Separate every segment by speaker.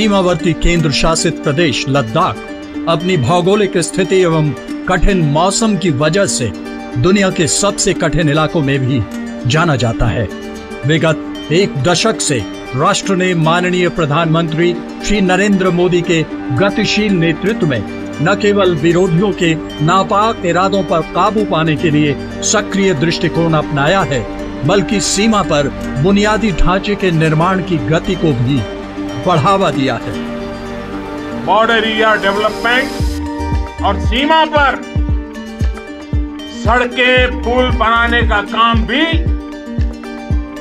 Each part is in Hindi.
Speaker 1: सीमावर्ती केंद्र शासित प्रदेश लद्दाख अपनी भौगोलिक स्थिति एवं कठिन मौसम की वजह से दुनिया के सबसे कठिन इलाकों में भी जाना जाता है। विगत एक दशक से राष्ट्र ने माननीय प्रधानमंत्री श्री नरेंद्र मोदी के गतिशील नेतृत्व में न केवल विरोधियों के नापाक इरादों पर काबू पाने के लिए सक्रिय दृष्टिकोण अपनाया है, बल्कि सीमा पर बुनियादी ढांचे के निर्माण की गति को भी बढ़ावा दिया है।
Speaker 2: बॉर्डर एरिया डेवलपमेंट और सीमा पर सड़कें पुल बनाने का काम भी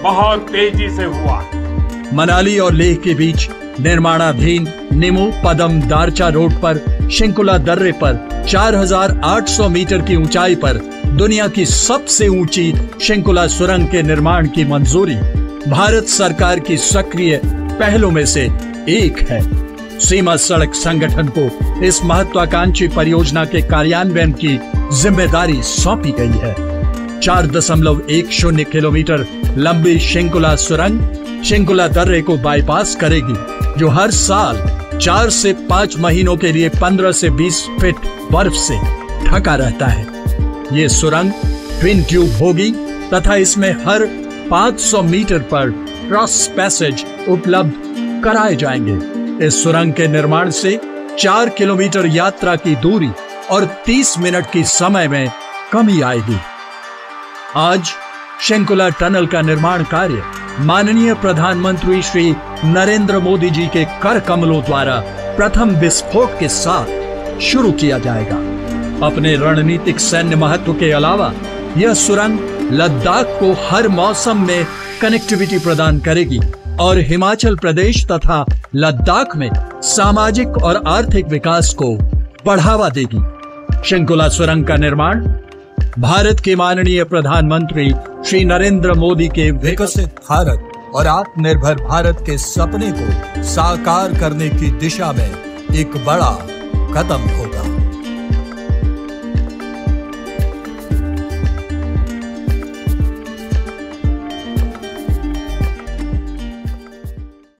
Speaker 2: बहुत तेज़ी से हुआ।
Speaker 1: मनाली और लेह के बीच निर्माणाधीन निमू पदम दारचा रोड पर शिंकुला दर्रे पर 4,800 मीटर की ऊंचाई पर दुनिया की सबसे ऊँची शिंकुला सुरंग के निर्माण की मंजूरी भारत सरकार की सक्रिय पहलों में से एक है। सीमा सड़क संगठन को इस महत्वाकांक्षी परियोजना के कार्यान्वयन की ज़िम्मेदारी सौंपी गई है। चार दशमलव एक शून्य किलोमीटर लंबी शिंकुला सुरंग शिंकुला दर्रे को बाईपास करेगी, जो हर साल चार से पाँच महीनों के लिए पंद्रह से बीस फीट बर्फ़ से ढका रहता है। ये सुरंग ट्विन ट्यूब होगी तथा इसमें हर 500 मीटर पर क्रॉस पैसेज उपलब्ध कराए जाएँगे। इस सुरंग के निर्माण से चार किलोमीटर यात्रा की दूरी और 30 मिनट की समय में कमी आएगी। आज शंकुला टनल का निर्माण कार्य माननीय प्रधानमंत्री श्री नरेंद्र मोदी जी के कर कमलों द्वारा प्रथम विस्फोट के साथ शुरू किया जाएगा। अपने रणनीतिक सैन्य महत्व के अलावा यह सुरंग लद्दाख को हर मौसम में कनेक्टिविटी प्रदान करेगी और हिमाचल प्रदेश तथा लद्दाख में सामाजिक और आर्थिक विकास को बढ़ावा देगी। शंकुला सुरंग का निर्माण, भारत के माननीय प्रधानमंत्री श्री नरेंद्र मोदी के विकसित भारत और आत्मनिर्भर भारत के सपने को साकार करने की दिशा में एक बड़ा कदम होगा।